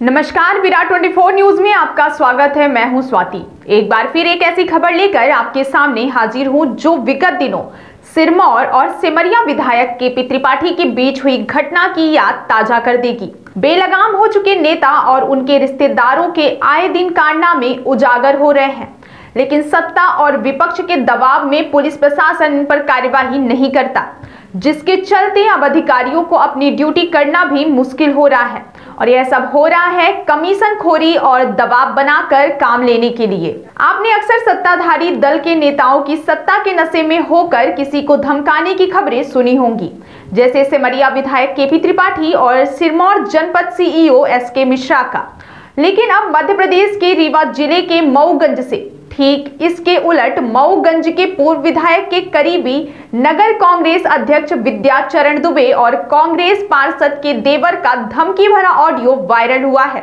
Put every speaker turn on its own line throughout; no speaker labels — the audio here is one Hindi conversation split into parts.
नमस्कार, विराट 24 न्यूज़ में आपका स्वागत है। मैं हूँ स्वाति। एक बार फिर एक ऐसी खबर लेकर आपके सामने हाजिर हूँ जो विगत दिनों सिरमौर और सिमरिया विधायक के पी त्रिपाठी के बीच हुई घटना की याद ताज़ा कर देगी। बेलगाम हो चुके नेता और उनके रिश्तेदारों के आए दिन कारनामे उजागर हो रहे हैं। लेकिन सत्ता और विपक्ष के दबाव में पुलिस प्रशासन इन पर कार्यवाही नहीं करता, जिसके चलते अब अधिकारियों को अपनी ड्यूटी करना भी मुश्किल हो रहा है। और यह सब हो रहा है कमीशन खोरी और दबाव बनाकर काम लेने के लिए। आपने अक्सर सत्ताधारी दल के नेताओं की सत्ता के नशे में होकर किसी को धमकाने की खबरें सुनी होंगी। जैसे सिमरिया विधायक के पी त्रिपाठी और सिरमौर जनपद सीईओ एस के मिश्रा का। लेकिन अब मध्य प्रदेश के रीवा ज़िले के मऊगंज से ठीक, इसके उलट मऊगंज के पूर्व विधायक के करीबी नगर कांग्रेस अध्यक्ष विद्याचरण दुबे और कांग्रेस पार्षद के देवर का धमकी भरा ऑडियो वायरल हुआ है,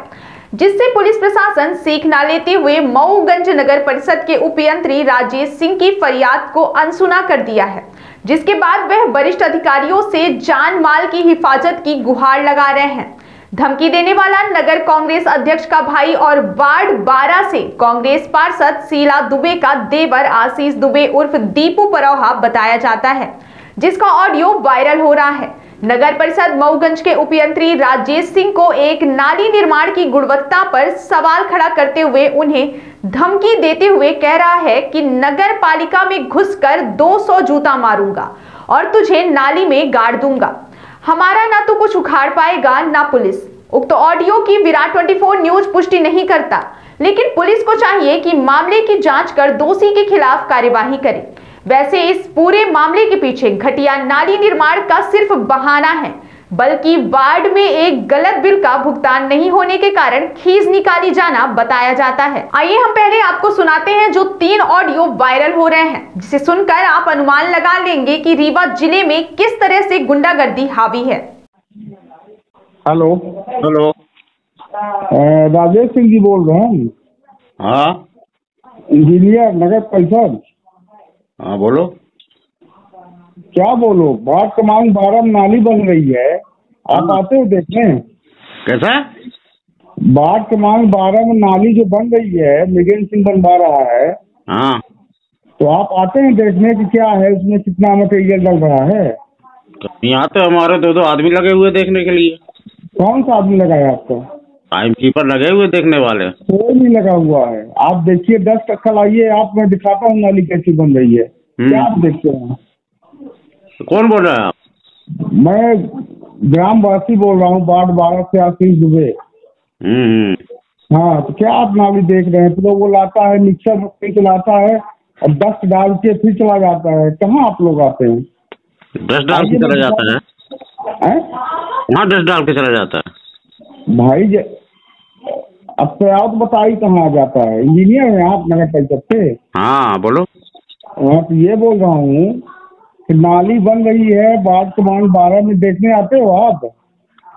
जिससे पुलिस प्रशासन सीख ना लेते हुए मऊगंज नगर परिषद के उपयंत्री राजेश सिंह की फरियाद को अनसुना कर दिया है, जिसके बाद वह वरिष्ठ अधिकारियों से जान माल की हिफाजत की गुहार लगा रहे हैं। धमकी देने वाला नगर कांग्रेस अध्यक्ष का भाई और वार्ड 12 से कांग्रेस पार्षद शीला दुबे का देवर आशीष दुबे उर्फ़ दीपू परोहा बताया जाता है, जिसका ऑडियो वायरल हो रहा है। नगर परिषद मऊगंज के उपयंत्री राजेश सिंह को एक नाली निर्माण की गुणवत्ता पर सवाल खड़ा करते हुए उन्हें धमकी देते हुए कह रहा है कि नगर पालिका में घुसकर 200 जूता मारूँगा और तुझे नाली में गाड़ दूँगा। हमारा ना तो कुछ उखाड़ पाएगा, ना पुलिस। उक्त ऑडियो की विराट 24 न्यूज़ पुष्टि नहीं करता। लेकिन पुलिस को चाहिए कि मामले की जाँच कर दोषी के खिलाफ कार्यवाही करे। वैसे इस पूरे मामले के पीछे घटिया नाली निर्माण का सिर्फ़ बहाना है। बल्कि वार्ड में एक गलत बिल का भुगतान नहीं होने के कारण खीज निकाली जाना बताया जाता है। आइए हम पहले आपको सुनाते हैं जो तीन ऑडियो वायरल हो रहे हैं जिसे सुनकर आप अनुमान लगा लेंगे कि रीवा ज़िले में किस तरह से गुंडागर्दी हावी है।
हेलो।
हेलो।
राजेश सिंह जी बोल रहे हैं।
हाँ।
इंजीनियर नगर परिषद।
हाँ बोलो।
क्या बोलो? बाढ़ क्रमांक बारह में नाली बन रही है। आप आते हो देखने?
कैसा?
बाढ़ क्रमांक बारह नाली जो बन रही है मृगेंद्र सिंह बनवा रहा है
हाँ।
तो आप आते हैं देखने की क्या है उसमें कितना मटेरियल डल रहा है?
यहाँ तो हमारे दो दो आदमी लगे हुए देखने के लिए।
कौन सा आदमी लगाया आपका?
टाइम कीपर लगे हुए देखने वाले।
कोई नहीं लगा हुआ है। आप देखिए दस टक्का आइए आप मैं दिखाता हूँ नाली कैसी बन रही है। क्या आप देखते हैं?
तो कौन बोल रहे हैं आप?
मैं ग्रामवासी बोल रहा हूँ वार्ड बारह से आशीष दुबे।
हम्म।
हाँ तो क्या आप नाली देख रहे हैं? तो वो लाता है मिक्सर में चलाता है और डस्ट डाल के फिर चला जाता है। कहाँ आप लोग आते हैं?
डस्ट डाल के चला जाता है?
हैं?
कहाँ डस्ट डाल के चला जाता है?
भाई ज- अब तो आप बताइए कहाँ आ जाता है? इंजीनियर है आप नगर परिषद से?
हाँ बोलो।
हाँ तो ये बोल रहा हूँ नाली बन रही है बाढ़ क्रमांक बारह में देखने आते हो आप?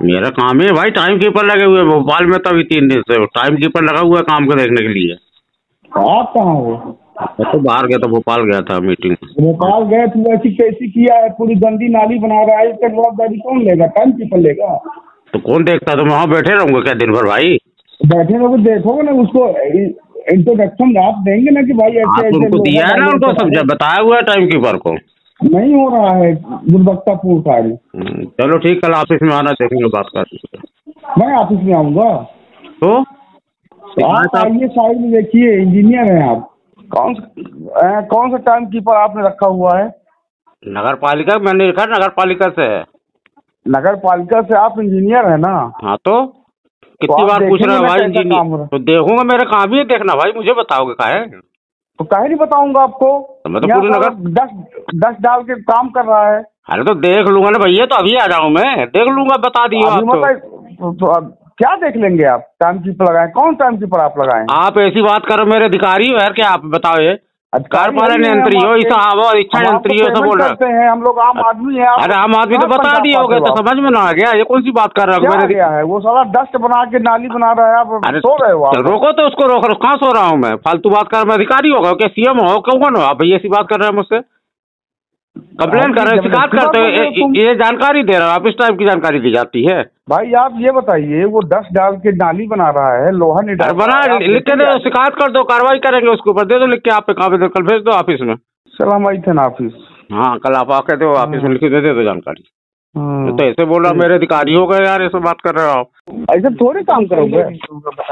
मेरा काम है भाई टाइम कीपर लगे हुए भोपाल में तो अभी तीन दिन से टाइम कीपर लगा हुआ है काम को देखने के लिए।
तो आप कहाँ हो?
मैं तो बाहर गया था भोपाल गया था मीटिंग
भोपाल गए तो ऐसी कैसी किया है? पूरी गंदी नाली बना रहा है इसका जवाबदारी कौन लेगा? टाइम कीपर लेगा।
तो कौन देखता? तो मैं वहाँ बैठे रहूँगा क्या दिन भर भाई?
बैठे रहोगे देखोगे ना उसको इंट्रोडक्शन आप देंगे ना कि भाई ऐसे ऐसे
दिया है ना उनको सब बताया हुआ है टाइम कीपर को।
नहीं हो रहा है गुणवत्तापूर्ण कार्य
हम्म, चलो ठीक कल ऑफ़िस में आना देखेंगे बात कर
मैं ऑफ़िस में आऊँगा।
तो?
तो आप आइए साइड में देखिए इंजीनियर हैं आप। कौन सा कौन सा टाइम कीपर आपने रखा हुआ है?
नगर पालिका मैंने लिखा नगर पालिका से है।
नगर पालिका से आप इंजीनियर है ना?
हाँ तो कितनी
आप
बार पूछ रहे हो भाई
हो
इंजीनियर तो देखूँगा मेरा काम ही है देखना भाई मुझे बताओगे का है।
तो कह नहीं बताऊँगा आपको।
तो मैं तो पूरी नगर-
दस दस डाल के काम कर रहा है।
अरे तो देख लूँगा ना भैया तो अभी आ जाऊँ मैं। देख लूँगा बता आप तो।
मतलब तो, तो अब क्या देख लेंगे आप? टाइम कीपर लगाए? कौन टाइम कीपर आप लगाए?
आप ऐसी बात करो मेरे अधिकारी हो यार क्या आप बताओ ये? कार्यपालन यंत्री हो इसा इच्छा यंत्री हो सब बोल रहे
हैं। हम लोग आम आदमी है
अरे आम आदमी तो बता दिया होगे तो
हो?
समझ में ना आ गया ये कौन सी बात कर रहा हो?
क्या है? वो सारा डस्ट बना के नाली बना रहा है आप सो रहे हो
रोको तो उसको रोक रहा कहाँ सो रहा हूँ मैं? फालतू बात कर मैं अधिकारी होगा क्या सीएम हो कौन हो आप? ये ऐसी बात कर रहे हैं मुझसे? कंप्लेन कर रहे हो शिकायत करते हो ये- जानकारी दे रहे हो आप इस टाइप की जानकारी दी जाती है।
भाई आप ये बताइए वो दस डाल के नाली बना रहा है लोहा नहीं डाल
बना लिख के दो शिकायत कर दो कार्रवाई करेंगे उसके ऊपर दे दो लिख के आप कहाँ पे कल भेज दो ऑफ़िस में।
सलाम आई थे ना ऑफ़िस
हाँ कल आप आके दो ऑफ़िस में लिख के दे दो जानकारी।
हाँ।
तो ऐसे बोल रहा मेरे अधिकारी हो गए यार ऐसे बात कर रहे हो आप।
ऐसे थोड़े काम करोगे?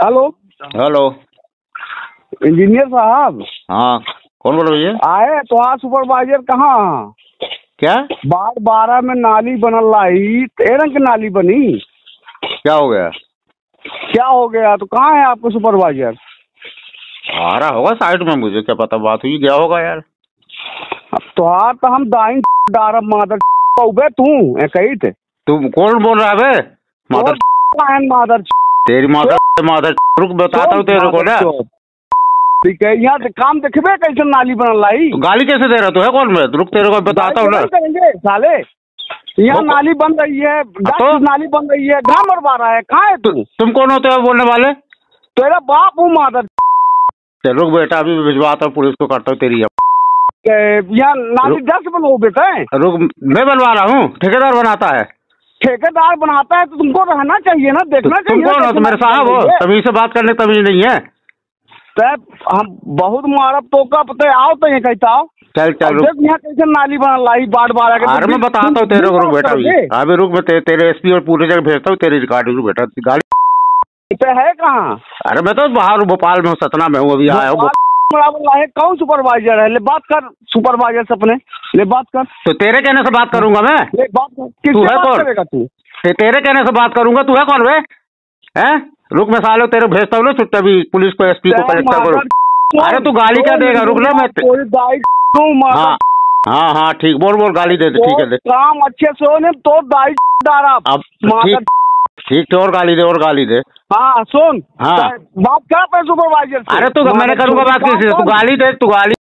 हेलो?
हेलो।
इंजीनियर साहब?
हाँ कौन बोल रही है
आए तो आज सुपरवाइजर कहाँ
क्या?
बार बारह में नाली बनल रही तेरह की नाली बनी।
क्या हो गया?
क्या हो गया? तो कहाँ है आपको सुपरवाइजर?
आ रहा होगा साइड में मुझे क्या पता बात हुई गया होगा यार।
अब तो हाँ तो हम दाइन डारब मादर उबे तू कही थे।
तुम कौन बोल रहा है मादर
मादर
तेरी मादर मादर रुक बताता हूँ तेरे को ना।
ठीक है यहाँ से काम देखबे कैसे नाली बनल रही
तो गाली कैसे दे रहा तू है कौन मैं? रुक तेरे को बताता हूँ ना।
करेंगे साले। यहाँ नाली बन रही है
तो?
नाली बन रही है घाम मरवा रहा है कहाँ है तू?
तुम कौन होते हो बोलने वाले?
तेरा बाप हूँ मादर।
रुक बेटा अभी भिजवाता हूँ पुलिस को करता हूँ तेरी
यहाँ नाली दस बनो बेटा।
रुक मैं बनवा रहा हूँ ठेकेदार बनाता है।
ठेकेदार बनाता है तो तुमको रहना चाहिए ना
तु-
देखना
तुम
चाहिए
कौन हो? तो मेरे साहब हो तभी से बात करने तमीज नहीं है।
तब हम बहुत मारब तो का पता आओ तो ये कहता आओ।
चल चल रुक।
यहाँ कैसे नाली बना लाई बाढ़ बाढ़ आके
अरे मैं बताता हूँ तेरे को रुक बेटा अभी अभी रुक मैं ते, तेरे एसपी और पूरे जगह भेजता हूँ तेरी रिकॉर्डिंग रुक बेटा गाड़ी
पे है कहाँ?
अरे मैं तो बाहर भोपाल में हूँ सतना में हूँ अभी आया हूँ।
है कौन सुपरवाइजर है? ले बात कर सुपरवाइजर से अपने ले बात कर।
तो तेरे कहने से बात करूँगा मैं?
ले बात कर
तू है कौन?
तू
तेरे कहने से बात करूँगा तू है कौन वे? हैं? रुक मैं साले तेरे भेजता हूँ ना छुट्टा भी पुलिस को एसपी को कलेक्टर को। अरे तू गाली क्या देगा? रुक ना, मैं-
तू
हाँ हाँ हाँ ठीक बोल बोल गाली दे दे ठीक है दे।
काम अच्छे से होने तो दाई
अब ठीक ठीक है और गाली दे और गाली दे।
हाँ सुन।
हाँ।
बात कर पे सुपरवाइजर से।
अरे तू मैंने करूँगा बात किसी से तू गाली दे तू गाली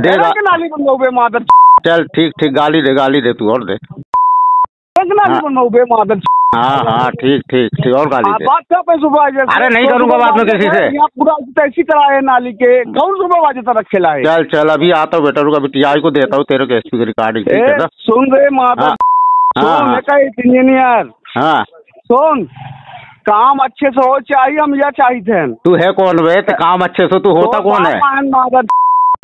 देगा
नाली बन बे मादर।
चल ठीक ठीक गाली दे गाली दे तू और दे।
नाली
हाँ।
बन बे मादर।
हाँ हाँ ठीक ठीक ठीक और गाली
हाँ,
दे।
बात पे सुपरवाइजर
अरे नहीं
तो
करूँगा बात में किसी से।
यहाँ पूरा कराए नाली के। कौन सुपरवाइजर तरफ़ खिलाए?
चल चल अभी आता हूँ बेटा रुक अभी टीआई को देता हूँ तेरे को एसपी की रिकॉर्डिंग है
सुन रे मादर
हाँ
सुन
हाँ
इंजीनियर
हाँ।
सुन काम अच्छे से हो चाहिए हम यह चाहिए थे?
तू है कौन वे? ते काम अच्छे से तू होता कौन है?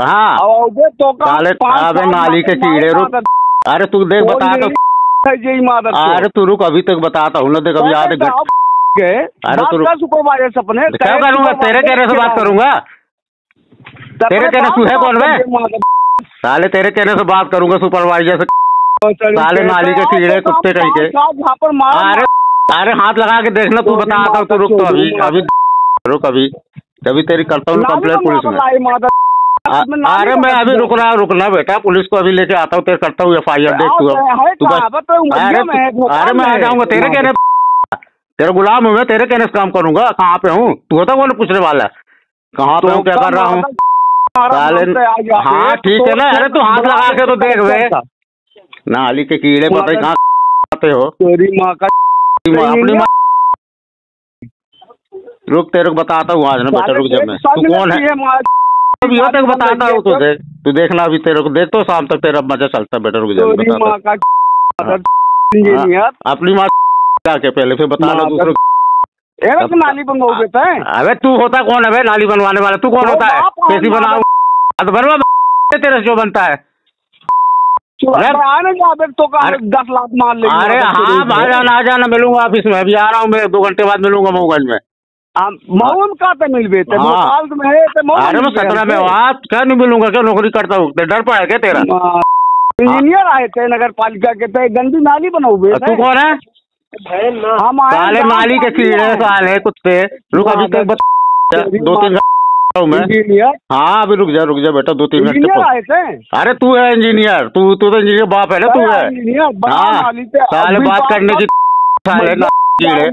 हाँ।
तो का
साले
पाँच
अबे
साल
नाली के कीड़े अरे तू देख बता तो।
जी मादर
अरे तू रुक अभी तक बताता हूँ ना देख अभी याद है
तो
अरे तू।
सुपरवाइजर से अपने
क्या करूँगा तेरे कहने से बात करूँगा? तेरे कहने से तू है कौन बे? साले तेरे कहने से बात करूँगा सुपरवाइजर से। साले नाली के कीड़े कुत्ते कहीं के। अरे अरे हाथ लगा के देखना तू बताता हूँ तू रुक तो अभी अभी रुक अभी। अभी तेरी करता हूँ कंप्लेंट पुलिस में। अरे मैं अभी रुक रहा रुकना बेटा पुलिस को अभी लेके आता हूँ तेरे करता हूँ एफ़ आई आर देख तू तू अरे मैं आ जाऊँगा तेरे कहने तेरा गुलाम हूँ मैं तेरे कहने से काम करूँगा कहाँ पे हूँ? तू होता कौन पूछने वाला कहाँ पे हूँ क्या कर रहा हूँ? हाँ, ठीक है ना, अरे तू हाथ लगा के तो देख बे। नाली के कीड़े पता ही कहाँ पे हो?
तेरी माँ का
अपनी माँ रुक तेरे को बताता हूँ आज ना बेटा रुक जा मैं। तू कौन है? अभी तक बताता हूँ तुझे। तू देखना अभी तेरे को देख तो शाम तक तेरा मज़ा चलता है बेटा रुक जा मैं
तेरी
बताता
माँ
हूँ।
का इंजीनियर।
अपनी माँ जाके पहले फिर बता लो
माँ
दूसरों
नाली हो थे
अबे तू होता कौन है नाली बनवाने वाला? तू कौन
तो
होता है? कैसी बनवा तेरे जो बनता है। अरे-
तो दस लाख मार ले
अरे हाँ आ जाना आ जाना मिलूँगा ऑफ़िस में। अभी आ रहा हूँ मैं दो घंटे बाद मिलूँगा मऊगंज में।
मऊन का पे मिलबे। में है। ते
अरे मैं में क्या नहीं मिलूँगा क्या? नौकरी करता हूँ। डर पड़ा है क्या तेरा?
हाँ। इंजीनियर आए थे नगर पालिका के थे गंदी नाली बनोगे
तू कौन है?
हम आए
साले नाली के कीड़े। साले कुत्ते रुक अभी तक बता दो तीन मैं। हाँ अभी रुक जा रुक जा बेटा दो तीन
थे?
अरे तू है इंजीनियर तू तू तो इंजीनियर बाप है ना तू है। हाँ साले बात करने की साले कीड़े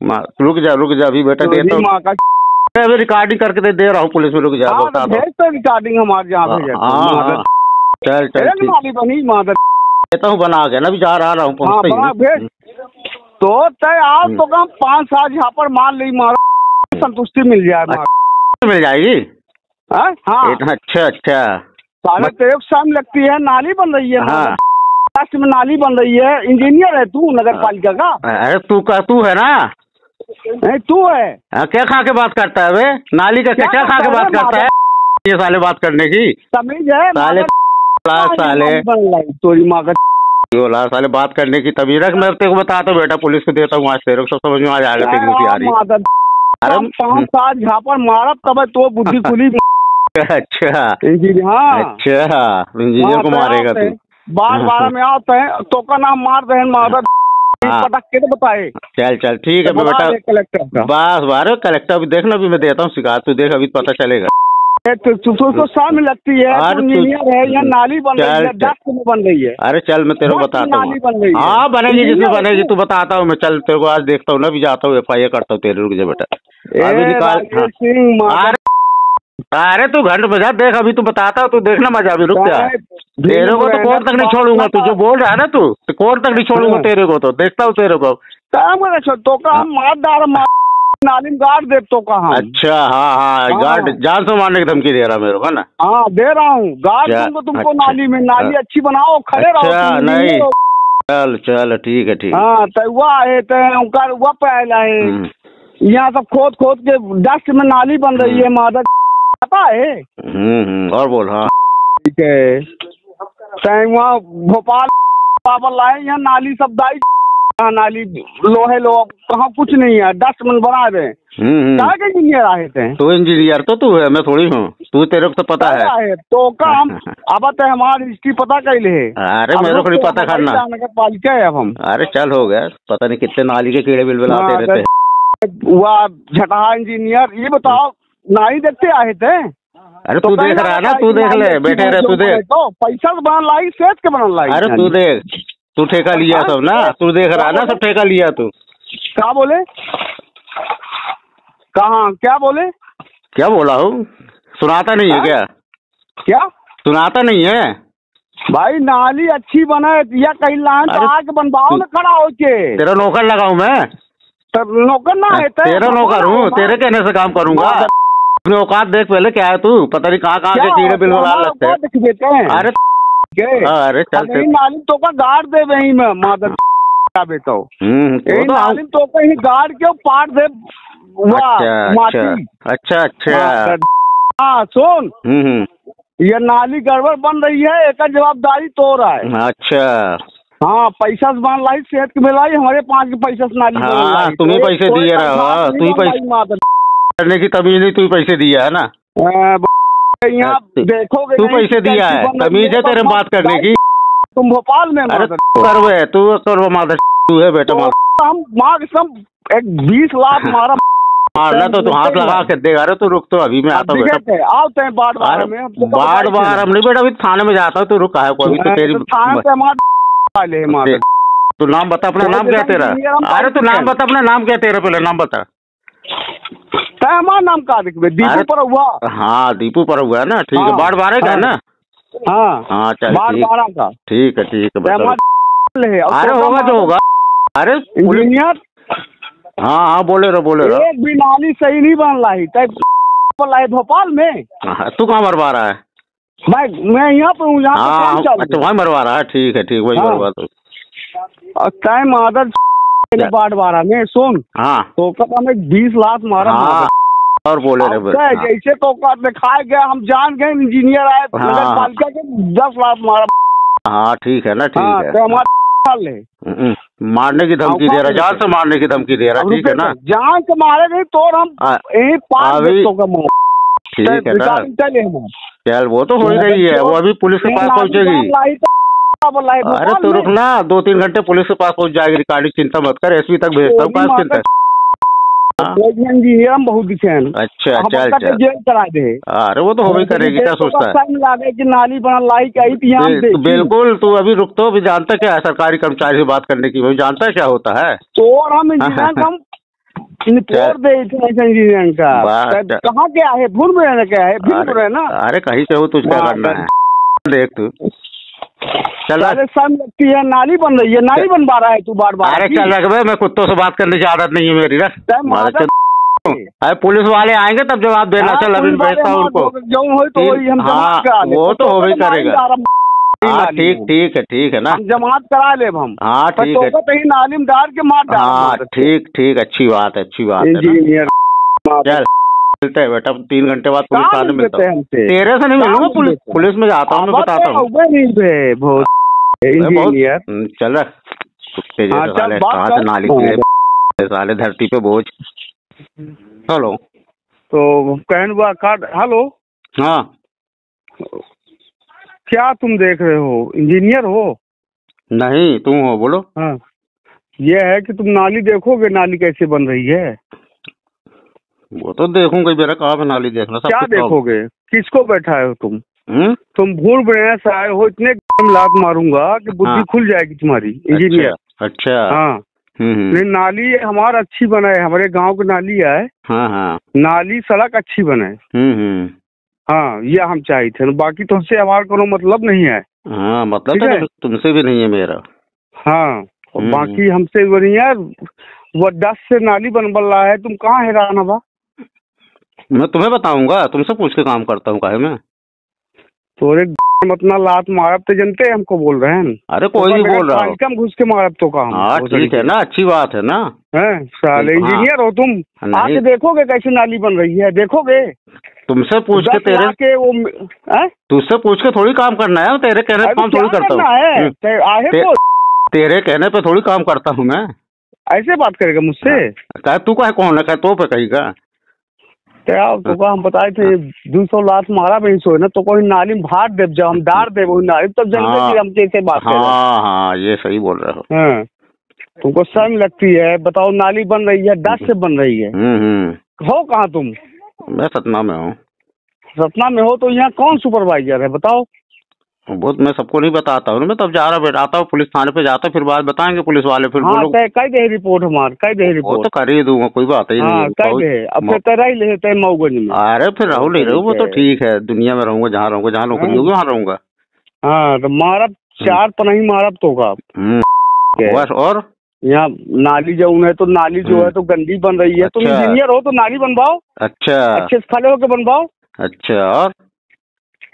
मा- रुक जा रुक जा अभी बेटा देता हूँ
मैं
अभी रिकॉर्डिंग करके दे, दे रहा हूँ पुलिस में रुक जा
हाँ,
बता
तो
दो।
तो रिकॉर्डिंग हमारे यहाँ।
हाँ हाँ चल चल देता हूँ बना के ना अभी जा रहा हूँ
हाँ
ही हूँ।
तो तय आप तो कम पाँच साल यहाँ पर मार ली मार संतुष्टि मिल जाए
मिल जाएगी?
हाँ हाँ।
अच्छा अच्छा।
साढ़े तेरह शाम लगती है नाली बन रही है
हाँ।
में नाली बन रही है इंजीनियर है तू नगर पालिका का।
अरे तू का तू है ना?
नहीं तू है।
हाँ, क्या खा के बात करता है वे नाली का क्या
क्या
खा के बात करता है? ये साले बात करने की।
तमीज है
साले साले।
तोरी माँ का
बोला साले बात करने की तभी रख। मैं तेरे को बताता हूँ बेटा पुलिस को देता हूँ आज तेरे को सब समझ में आ जाएगा तेरी नीति आ रही अरे
पाँच सात झापड़ मारब तब तो बुद्धि खुली।
अच्छा।
इंजीनियर हाँ।
अच्छा इंजीनियर को
हाँ, तो।
मारेगा तू
बार बार में आते हैं तो का नाम मार दे माता।
हाँ।
पटक के तो बताए।
चल चल ठीक है मैं बेटा।
कलेक्टर
बस बारे कलेक्टर अभी देखना भी मैं देता हूँ शिकायत तू देख अभी पता चलेगा।
तो तू तो शाम लगती है तू
तू-
है नाली बन रही है डस्ट में बन रही है।
अरे चल मैं तेरे को बताता हूँ।
हाँ।
बनेगी जिसमें बनेगी तू। बताता हूँ मैं। चल तेरे को आज देखता हूँ ना भी जाता हूँ एफ़ आई करता हूँ तेरे रुक जा बेटा। अभी निकाल हाँ। अरे अरे तू घंट बजा देख अभी तू बताता हूँ तू देखना मज़ा अभी रुक जा तेरे को तो कोर्ट तक नहीं छोड़ूँगा तू जो बोल रहा है ना तू तो कोर्ट तक नहीं छोड़ूँगा
हाँ।
तेरे को तो देखता हूँ तेरे को
काम करे छो तो का हम मार डाल मार नाली में दे तो का हम
अच्छा हाँ हाँ
हाँ।
गार्ड जान से मारने की धमकी दे रहा मेरे को ना
हाँ दे रहा हूँ गाड़
क्या?
दूँगा तुमको
अच्छा।
नाली में नाली अच्छी बनाओ खड़े रहो
अच्छा, नहीं। चल चल ठीक है ठीक है
हाँ तो वह है तो उनका वह पहला है
हम्म,
यहाँ सब खोद खोद के डस्ट में नाली बन रही है माता पता है।
हम्म हम्म, और बोल हाँ।
ठीक है। तो वहाँ भोपाल पावर लाए यहाँ नाली सब दाई यहाँ नाली लोहे लो कहाँ कुछ नहीं है डस्ट में बना रहे
हम्म।
क्या के इंजीनियर आए थे?
तू इंजीनियर तो तू है मैं थोड़ी हूँ। तू तेरे को तो पता है।
तो का हम अब तो हमारी हिस्ट्री पता कैले है
अरे मेरे को नहीं पता करना।
नगर पालिका है अब हम।
अरे चल हो गया। पता नहीं कितने नाली के कीड़े बिल बिलाते
हाँ,
रहते हैं।
हुआ झटहा इंजीनियर ये बताओ नाई देखते आए थे
अरे तू देख रहा है ना तू देख ले बैठे रहे तू देख।
तो पैसा तो बना लाई सेठ के बना लाई
अरे तू देख तू ठेका लिया सब ना तू देख रहा है ना सब ठेका लिया तू।
क्या बोले? कहा क्या बोले?
क्या बोला हूँ? सुनाता नहीं है
हाँ?
क्या?
क्या?
सुनाता नहीं है?
भाई नाली अच्छी बने या कहीं लाइन तो आके बनवाओ ना खड़ा होके।
तेरा नौकर लगाऊ मैं?
तब नौकर ना है तो
तेरा नौकर हूँ तेरे कहने से काम करूँगा। अपनी औकात देख पहले क्या है तू? पता नहीं कहाँ कहाँ के कीड़े बिल लगते हैं।
हैं।
अरे हाँ, अरे चल
अरे नाली तो का गाड़ दे वही में मादर बेटा
हम्म तो तो
नाली तो गाड़ के पाट दे
अच्छा अच्छा अच्छा अच्छा।
हाँ सुन।
हम्म हम्म,
ये नाली गड़बड़ बन रही है एक जवाबदारी तो रहा है।
अच्छा।
हाँ पैसा से बन लाई सेहत के मिलाई हमारे पाँच के पैसा से नाली
हाँ,
बन लाई।
तुम ही
तो
पैसे दिए
पैसा
रहो, हाँ, तू ही पैसे-। करने की तमीज नहीं तू पैसे दिया है ना?
यहाँ
तू-
देखोगे
तू पैसे दिया है। तमीज है तेरे बात करने की।
तुम भोपाल में
अरे। तू करवे तू करवा मादर तू है बेटा
तो हम मार सम एक बीस लाख मारा
मारना तो तू हाथ लगा के देगा अरे तू रुक तो अभी मैं आता हूँ बेटा।
दिखे थे आओ ते बाढ़ में तो
बार बार हम नहीं बेटा अभी थाने में जाता हूँ तू रुक है अभी तो तेरी
तो हैं।
तू नाम बता अपना
तो
नाम क्या तेरा? अरे तू नाम बता अपना नाम क्या तेरा पहले नाम बता।
तय नाम का दिखबे दीपू पर हुआ।
हाँ दीपू पर हुआ ना ठीक है
हाँ,
बाढ़ बारह का है। ना?
हाँ
हाँ चल
बाढ़
ठीक।
बारह का।
ठीक है ठीक है अरे
तो
होगा जो होगा। अरे
इंजीनियर?
हाँ हाँ बोले रहो बोले रहो।
एक भी नाली सही नहीं बन रही तय भोपाल में।
हाँ, तू कहाँ मरवा रहा है?
मैं मैं यहाँ पे हूँ यहाँ पे
हाँ अच्छा वहीं मरवा रहा है ठीक है ठीक वही। मरवा दो।
और तय
क्या?
बाढ़ बारह में सुन।
हाँ।
तो कब हमें बीस लाख मारा
हाँ। और बोले रहे
है,
हाँ।
जैसे तो खाए गए हम जान गए इंजीनियर आए
हाँ।
नगर पालिका के दस लाख मारा।
हाँ ठीक है ना
हाँ
ठीक
तो
है
हमारा साल है।
हम्म, मारने की धमकी दे रहा है जान से मारने की धमकी दे रहा है ठीक है ना?
तो जान से मारे नहीं तो हम यही पाँच का मार
ठीक है ना।
चले
चल वो तो हो ही रही है वो अभी पुलिस के पास पहुंचेगी। अरे तो रुकना दो तीन घंटे पुलिस के पास पहुँच जाएगी रिकॉर्डिंग चिंता मत कर एसपी तक भेजता हूँ पास चिंता
हम बहुत
अच्छा चल चल
जेल करा दे।
अरे वो तो हो भी करेगी क्या सोचता है?
लागे कि नाली बना लाई के आई थी
बिल्कुल तू अभी रुक तो अभी जानता क्या है सरकारी कर्मचारी से बात करने की भाई जानता क्या होता है?
तो हम इंजीनियर हम रिपोर्ट दे इंजीनियर का। कहाँ क्या है? भूल में रहना क्या है? भूल में
अरे अरे कहीं से हो तुझ क्या
हाँ,
करना है। देख तू। चल
शाम लगती है नाली बन रही है नाली बनवा रहा है तू बार बार।
अरे चल रख मैं कुत्तों से बात करने की आदत नहीं है मेरी रख। अरे पुलिस वाले आएँगे तब जवाब देना
हाँ,
चल अभी भेजता हूँ उनको।
तो
हाँ, वो तो होबे
नाली
करेगा।
डाल हम
हाँ ठीक ठीक है ठीक है ना।
जमात करा ले हम।
हाँ ठीक है।
तो कहीं नाली में डाल के मार
हाँ ठीक ठीक अच्छी बात है अच्छी बात है चल मिलते हैं बेटा तीन घंटे बाद पुलिस थाने
मिल
मिलता
देते
तेरे से नहीं मिलूँगा पुलिस पुलिस में जाता हूँ मैं बताता हूँ
इंजीनियर
हम्म, चल रहा
हाँ,
साले कहाँ धरती पे बोझ। हेलो।
तो कहन बा कार्ड? हेलो।
हाँ।
क्या तुम देख रहे हो? इंजीनियर हो?
नहीं तुम हो बोलो।
हाँ। ये है कि तुम नाली देखोगे नाली कैसे बन रही है?
वो तो देखूँगा मेरा काम है नाली देखना सब
क्या देखोगे? किसको बैठाए हो तुम?
हम्म?
तुम भूल से आए हो इतने लात मारूँगा कि बुद्धि
हाँ।
खुल जाएगी तुम्हारी इंजीनियर
अच्छा अच्छा।
हाँ।
हम्म, हम्म,
नहीं नाली हमारा अच्छी बना है हमारे गाँव की नाली है।
हाँ हाँ।
नाली सड़क अच्छी बने हाँ। ये हम चाहिए थे बाकी तुमसे हमारा कोनो मतलब नहीं है।
हाँ मतलब तो
है।
तुमसे भी नहीं है मेरा।
हाँ। बाकी हमसे है वो दस से नाली बन बन रहा है तुम कहाँ हैरान हवा
मैं तुम्हें बताऊँगा तुमसे पूछ के काम करता हूँ काहे में?
तोरे अपना लात मारब तो जनते हमको बोल रहे हैं।
अरे कोई नहीं बोल रहा हो।
कम घुस के मारब तो काम।
हाँ ठीक है ना अच्छी बात है ना।
हैं साले
हाँ।
इंजीनियर हो तुम।
नहीं।
आके देखोगे कैसी नाली बन रही है देखोगे?
तुमसे पूछ के तेरे
के वो
तुझसे पूछ के थोड़ी काम करना है तेरे कहने पे काम थोड़ी करता
हूँ। ते-
ते-
को
तेरे कहने पे थोड़ी काम करता हूँ मैं।
ऐसे बात करेगा मुझसे?
कहे तू कहे कौन है? कहे तो पे कही का?
क्या तो हम बताए थे दो सौ लाख मारा भी सोए ना तो कोई नाली में भार देव जब हम डार देव वही नाली तब जानते
हाँ।
हम कैसे बात कर रहे हाँ
हाँ ये सही बोल रहे हो।
हाँ। तुमको शर्म लगती है बताओ नाली बन रही है डस से बन रही है।
हम्म हम्म।
हो कहाँ तुम?
मैं सतना में हूँ।
सतना में हो तो यहाँ कौन सुपरवाइजर है बताओ।
बहुत मैं सबको नहीं बताता हूँ। मैं तब जा रहा बैठ आता हूँ पुलिस थाने पे जाता हूँ, फिर बाद बताएँगे पुलिस वाले फिर
हाँ कई दे रिपोर्ट हमार कई दे
वो तो कर ही दूँगा कोई बात ही नहीं।
हाँ
है।
दे। अब फिर ही मऊगंज में।
अरे फिर रहू नहीं रहू वो तो
ठीक है।
दुनिया में रहूँगा जहाँ रहूँगा जहाँ नौकरी
हाँ।
होगी वहाँ रहूँगा।
हाँ तो मारब चार पनही मारब तो का।
हम्म। बस और?
यहाँ नाली जो है तो नाली जो है तो गंदी बन रही है। तुम
अच्छा।
इंजीनियर हो तो नाली बनवाओ।
अच्छा।
अच्छे से खड़े होकर बनवाओ।
अच्छा और?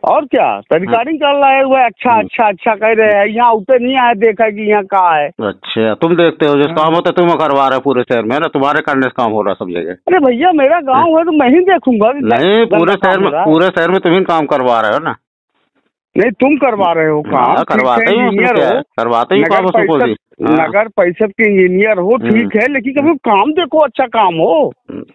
और क्या? तो रिकॉर्डिंग कर रहा है वो अच्छा
हम्म।
अच्छा अच्छा कह रहे हैं। यहाँ उतर नहीं आए देखा कि यहाँ कहाँ है।
अच्छा तुम देखते हो जिस
हाँ।
काम होता है तुम करवा रहे हो पूरे शहर में ना? तुम्हारे करने से काम हो रहा है सब जगह।
अरे भैया मेरा गाँव है। तो मैं ही देखूँगा।
नहीं पूरे शहर में
हो है।
पूरे शहर में तुम ही काम करवा रहे हो ना?
नहीं तुम करवा रहे हो काम।
हाँ, करवाते ही
है, हो
है। करवाते ही काम हाँ,
नगर परिषद के इंजीनियर हो
हम्म।
ठीक है लेकिन कभी काम देखो अच्छा काम हो।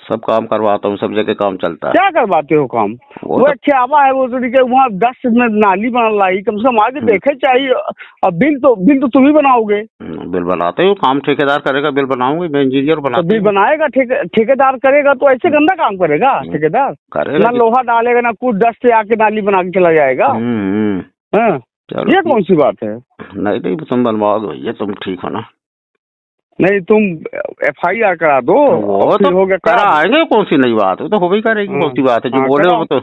सब काम करवाता हूँ सब जगह काम चलता है।
क्या करवाते हो काम?
वो
वो
तो-
अच्छा आवा है वो तरीके वहाँ दस में नाली बना लाई कम से कम आगे
हम्म।
देखे चाहिए। अब बिल तो बिल तो तुम ही बनाओगे।
हम्म, बिल बनाते हो काम ठेकेदार करेगा बिल बनाऊँगी मैं इंजीनियर
तो
बनाता
बिल बनाएगा ठेकेदार करेगा तो ऐसे गंदा काम करेगा। ठेकेदार? ना लोहा डालेगा ना कुछ दस से आके नाली बना के चला जाएगा। हाँ।
चलो
ये कौन सी बात है?
नहीं नहीं तुम बनवाओगे भैया तुम ठीक हो ना?
नहीं तुम एफ़ आई आर करा दो
वो तो
हो गया
करा आएँगे कौन सी नई बात? है तो हो ही करेगी
हाँ,
कौन सी बात है? जो
हाँ,
बोले। वो तो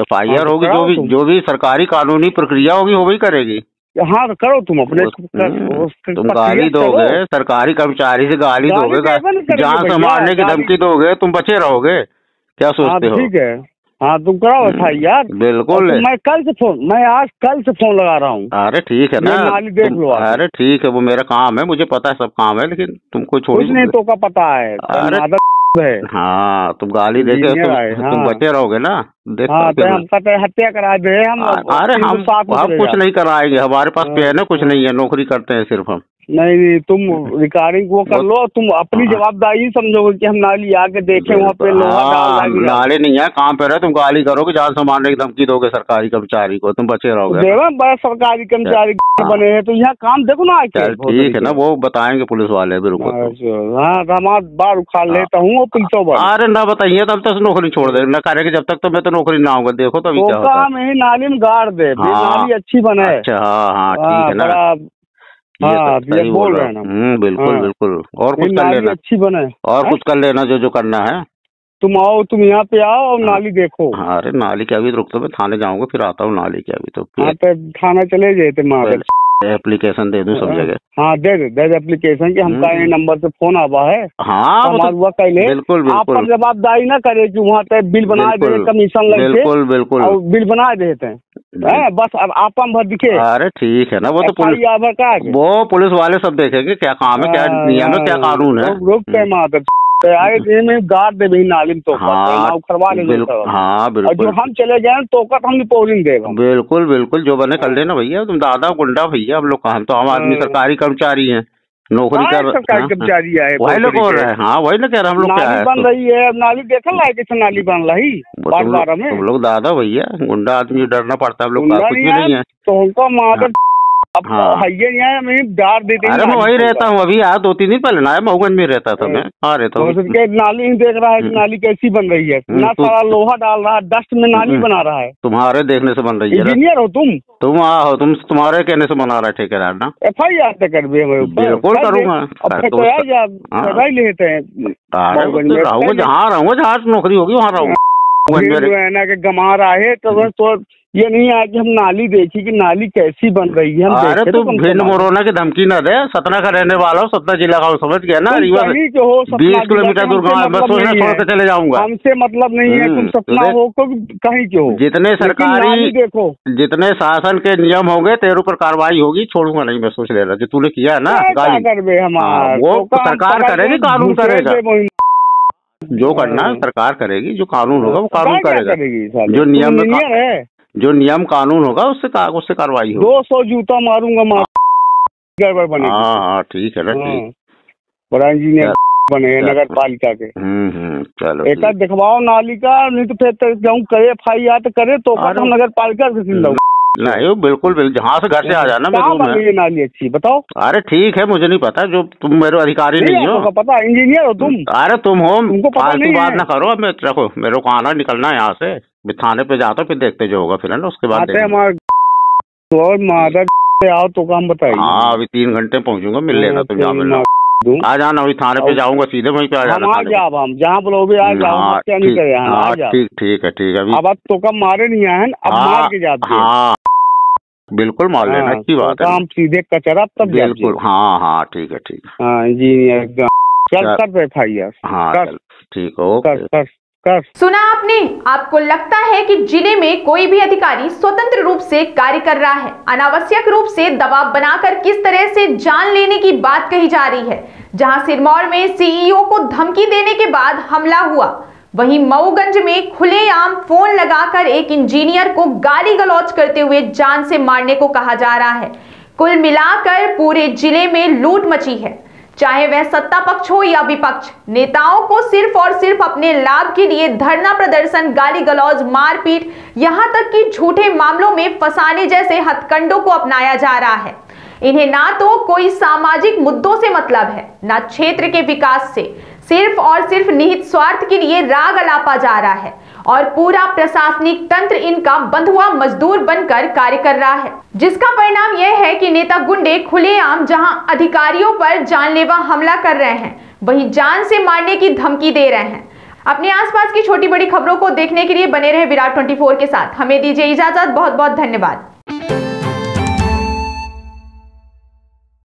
एफ़ आई
हाँ,
आर
तो
होगी जो भी जो भी सरकारी कानूनी प्रक्रिया होगी वो भी करेगी।
हाँ तो करो तुम अपने
हम्म, तुम गाली दोगे सरकारी कर्मचारी से गाली दोगे जान से मारने की धमकी दोगे तुम बचे रहोगे। क्या
हाँ
सोचते
तो
हो?
ठीक है। हाँ तुम कराओ एफ़ आई आर
बिल्कुल।
मैं कल से फ़ोन मैं आज कल से फ़ोन लगा रहा हूँ।
अरे ठीक है ना।
देख लो
अरे ठीक है वो मेरा काम है मुझे पता है सब काम है लेकिन तुमको छोड़ी।
नहीं तो का पता है।
अरे-
हाँ।
तुम गाली देके
इंजीनियर
तुम,
आए,
तुम
हाँ।
बचे रहोगे ना। देखता
हाँ तो हम। हत्या करा दे हम।
अरे हम हम कुछ नहीं कराएँगे हमारे पास
हाँ।
पेन है कुछ नहीं है नौकरी करते हैं सिर्फ़ हम।
नहीं नहीं तुम रिकॉर्डिंग वो कर लो तुम अपनी
हाँ।
जवाबदारी समझोगे कि हम नाली आके देखे वहाँ पे
हाँ, नाले नहीं है काम पे रहे तुम गाली करोगे जान से मारने की धमकी दोगे सरकारी कर्मचारी को तुम बचे रहोगे
देवा बड़ा सरकारी कर्मचारी
हाँ।
बने हैं तो यहाँ काम देखो ना
ठीक है ना वो बताएँगे पुलिस वाले बिल्कुल।
अच्छा, हाँ हमारा बार उखाड़ लेता हूँ
अरे ना बताइए तब तक नौकरी छोड़ दे ना करेंगे जब तक तो मैं तो नौकरी ना आऊँगा देखो तो
काम यही नाली में गाड़ दे
हाँ।
नाली अच्छी बने
अच्छा हाँ हाँ ठीक
हाँ,
है ना
हाँ,
तो
ये बोल रहे हैं।
हो हम्म, बिल्कुल
हाँ।
बिल्कुल। और कुछ कर लेना।
अच्छी बने
और कुछ कर लेना जो जो करना है।
तुम आओ तुम यहाँ पे आओ और
हाँ।
नाली देखो।
हाँ, अरे नाली क्या अभी रुक तो मैं थाने जाऊँगा फिर आता हूँ नाली क्या अभी तो।
हाँ तो थाना चले गए
चल, एप्लीकेशन दे दूँ सब जगह।
हाँ दे दे दे एप्लीकेशन कि हमका
हम्म।
ये नंबर से फ़ोन आवा है।
हाँ
हमार
तो
हुआ कैले
बिल्कुल
आप
बिल्कुल।
जवाबदारी ना करे कि वहाँ तक बिल बना दे कमीशन लगे
बिल्कुल बिल्कुल।
बिल बना देते हैं। हैं, बस अब आपा भर दिखे।
अरे ठीक है ना वो तो पुलिस। वो पुलिस वाले सब देखेंगे क्या काम है क्या
हाँ,
नियम है क्या कानून है।
रुक- रुक के माँ तो आए दिन में गाड़ दे भी नालिम तो
हाँ
करवा ले
हाँ
और जो
बिल्कुल।
हम चले गए तो हम देगा।
बिल्कुल बिल्कुल जो बने कर लेना भैया तुम दादा गुंडा भैया हम लोग कहा तो हम आदमी
हाँ।
सरकारी कर्मचारी हैं। नौकरी
हाँ,
कर
सरकारी
हाँ,
कर्मचारी है।
वही लोग बोल रहे हैं हाँ वही लोग कह रहे हम लोग क्या
नाली
है?
बन रही है अब नाली देखल लाए कैसे नाली बन रही? बार बार में
हम। लोग दादा भैया गुंडा आदमी डरना पड़ता है हम लोग कुछ भी
नहीं है,
है।
तो हमको मादर अब
हाँ।
है नहीं है डार देते
अरे मैं वही रहता हूँ अभी आया दो तीन दिन पहले ना आया मऊगंज में रहता था मैं हाँ रहता हूँ
नाली ही देख रहा है कि
हम्म।
नाली कैसी बन रही है
हम्म,
ना
तो-
सारा लोहा डाल रहा है डस्ट में नाली
हम्म।
बना रहा है
तुम्हारे देखने से बन रही है
इंजीनियर हो तुम
तुम आओ तुम तुम्हारे कहने से बना रहा है ठेकेदार ना
एफ़ आई आर तक कर
बिल्कुल। करूँगा।
तो। यार
हाँ।
ही लेते हैं
तो। रहूँगा जहाँ रहूँगा जहाँ नौकरी होगी वहाँ रहूँगा
है गमा रहा है तो तो ये नहीं है कि हम नाली देखी कि नाली कैसी बन रही है हम
अरे तू
तो
भिंड मोरोना की धमकी न दे सतना का रहने वाला हूँ सतना जिला का हूँ समझ गया ना? रीवा
हो
बीस किलोमीटर दूर गाँव मैं
मतलब
सोचना छोड़ के चले जाऊँगा।
हमसे मतलब नहीं है
हम्म,
तुम
तो
सपना हो को कहीं के हो
जितने सरकारी
देखो।
जितने शासन के नियम होंगे तेरे ऊपर कार्रवाई होगी छोड़ूँगा नहीं मैं सोच ले रहा जो तूने किया है ना हाँ, वो
तो
सरकार करेगी, कानून करेगा। जो करना हाँ। सरकार करेगी जो कानून होगा वो कानून करेगा। जो नियम में
है।
जो नियम कानून होगा उससे का- उससे कार्रवाई होगी।
दो सौ जूता मारूँगा मार गड़बड़ बनेगी।
हाँ हाँ ठीक है ना
हाँ।
ठीक।
बड़ा इंजीनियर बने
चल।
नगर पालिका के।
हम्म हम्म चलो
एक दिखवाओ नाली का नहीं तो फिर जाऊँ करे एफ़ आई आर तो करे तो हम नगर पालिका से सिल
नहीं वो बिल्कुल बिल्कुल जहाँ से घर से आ जाना मैं
बन
है
नाली अच्छी बताओ।
अरे ठीक है मुझे नहीं पता जो तुम मेरे अधिकारी
नहीं
नहीं हो।
पता इंजीनियर हो तुम।
अरे तुम हो
तुमको पता नहीं
बात ना करो अब मैं रखो मेरे को आना निकलना है यहाँ से। मैं थाने पे जाता हूँ फिर देखते जो होगा फिर उसके बाद
आते और मादर से आओ तो काम बताइए।
हाँ अभी तीन घंटे पहुंचूँगा मिल लेना तुम जहाँ मिलना। आ जाना वही थाने पे जाऊँगा सीधे वहीं पे आ जाना
आ
थाने पे।
जाओ हम जहाँ बोलोगे आ जाओ
हाँ,
क्या नहीं करे
हाँ,
जाओ।
ठीक ठीक है ठीक है अभी
अब अब तो कम मारे नहीं आए हैं, अब मार के जाते हैं।
हाँ बिल्कुल मार लेना
हाँ,
अच्छी बात
तो
है।
हम सीधे कचरा तब
बिल्कुल हाँ हाँ ठीक है ठीक है।
हाँ इंजीनियर एकदम। चल। कर एफ़
हाँ
कर।
चल ठीक है ओके
कर।
सुना आपने? आपको लगता है कि ज़िले में कोई भी अधिकारी स्वतंत्र रूप से कार्य कर रहा है? अनावश्यक रूप से दबाव बनाकर किस तरह से जान लेने की बात कही जा रही है? जहाँ सिरमौर में सीईओ को धमकी देने के बाद हमला हुआ, वहीं मऊगंज में खुलेआम फ़ोन लगाकर एक इंजीनियर को गाली गलौज करते हुए जान से मारने को कहा जा रहा है। कुल मिलाकर पूरे ज़िले में लूट मची है। चाहे वह सत्ता पक्ष हो या विपक्ष, नेताओं को सिर्फ़ और सिर्फ़ अपने लाभ के लिए धरना प्रदर्शन गाली गलौज मारपीट, यहाँ तक कि झूठे मामलों में फंसाने जैसे हथकंडों को अपनाया जा रहा है। इन्हें ना तो कोई सामाजिक मुद्दों से मतलब है, ना क्षेत्र के विकास से। सिर्फ़ और सिर्फ़ निहित स्वार्थ के लिए राग अलापा जा रहा है। और पूरा प्रशासनिक तंत्र इनका बंधुआ मजदूर बनकर कार्य कर रहा है। जिसका परिणाम यह है कि नेता गुंडे खुलेआम जहाँ अधिकारियों पर जानलेवा हमला कर रहे हैं, वहीं जान से मारने की धमकी दे रहे हैं। अपने आसपास की छोटी बड़ी खबरों को देखने के लिए बने रहे विराट 24 के साथ। हमें दीजिए इजाज़त। बहुत बहुत धन्यवाद।